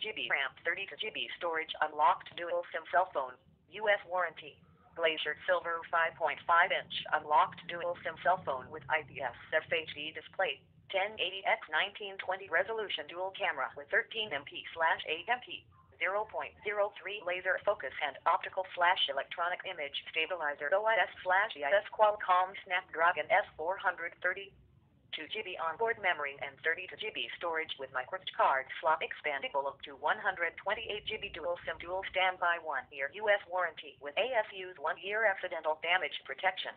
GB RAM, 32 GB storage, unlocked dual SIM cell phone, U.S. warranty. Glacier Silver 5.5 inch unlocked dual SIM cell phone with IPS FHD display. 1080x 1920 resolution dual camera with 13 MP slash 8 MP. 0.03 laser focus and optical flash electronic image stabilizer OIS flash EIS Qualcomm Snapdragon S430 2 GB onboard memory and 32 GB storage with microSD card slot expandable up to 128 GB dual SIM dual standby 1 year US warranty with ASUS 1 year accidental damage protection.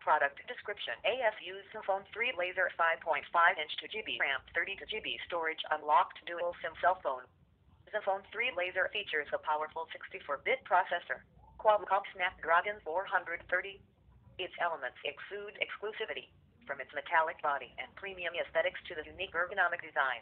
Product description ASUS ZenFone 3 laser 5.5 inch 2 GB RAM 32 GB storage unlocked dual SIM cell phone. ZenFone 3 laser features a powerful 64-bit processor, Qualcomm Snapdragon 430. Its elements exude exclusivity, from its metallic body and premium aesthetics to the unique ergonomic design.